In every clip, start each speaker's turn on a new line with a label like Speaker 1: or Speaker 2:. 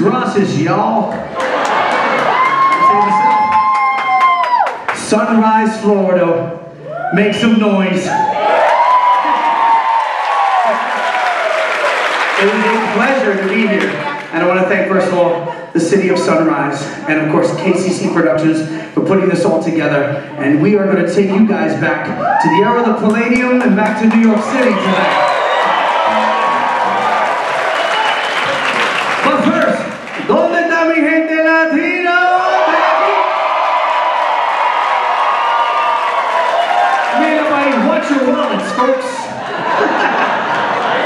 Speaker 1: gracias, y'all. Sunrise, Florida. Make some noise. It was a pleasure to be here. And I want to thank, first of all, the city of Sunrise, and of course KCC Productions for putting this all together. And we are going to take you guys back to the era of the Palladium and back to New York City tonight.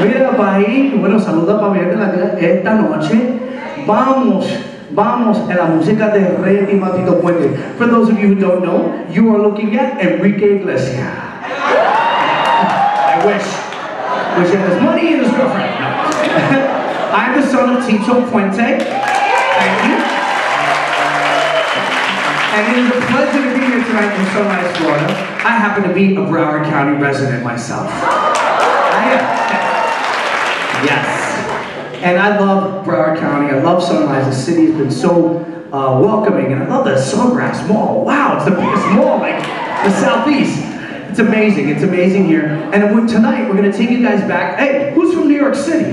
Speaker 1: Mira ahí, bueno, saluda para gente latina esta noche. Vamos, vamos a la música de Rey y Matito Puente. For those of you who don't know, you are looking at Enrique Iglesias. I wish. Wish he had his money and his girlfriend. I'm the son of Tito Puente. Thank you. And it is a pleasure to be here tonight in Sunrise, Florida. I happen to be a Broward County resident myself. I am. Yes. And I love Broward County. I love Sunrise. The city has been so uh, welcoming. And I love the Sawgrass Mall. Wow, it's the biggest mall, like the Southeast. It's amazing. It's amazing here. And tonight, we're going to take you guys back. Hey, who's from New York City?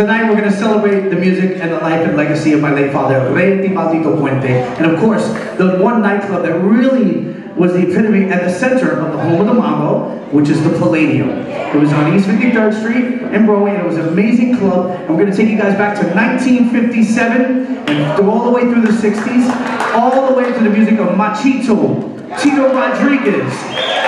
Speaker 1: Tonight we're going to celebrate the music and the life and legacy of my late father, Rey Maldito Puente. And of course, the one nightclub that really was the epitome at the center of the home of the mambo, which is the Palladium. It was on East 53rd Street in Broadway, and it was an amazing club. And we're going to take you guys back to 1957 and go all the way through the 60s, all the way to the music of Machito, Tito Rodriguez,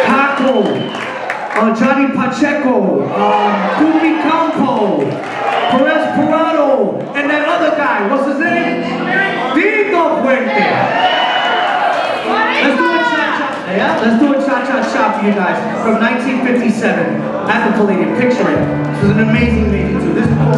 Speaker 1: Paco, uh, Johnny Pacheco, um, Pupi Campo, Perez Prado, and that other guy, what's his name? Tito Puente. Let's do a cha-cha. Yeah, let's do a cha-cha-cha for you guys from 1957 at the Palladium. Picture it. This was an amazing, too. This is called